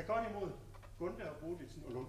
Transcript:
Tag godt imod Gunda og Bodilsen og Lund.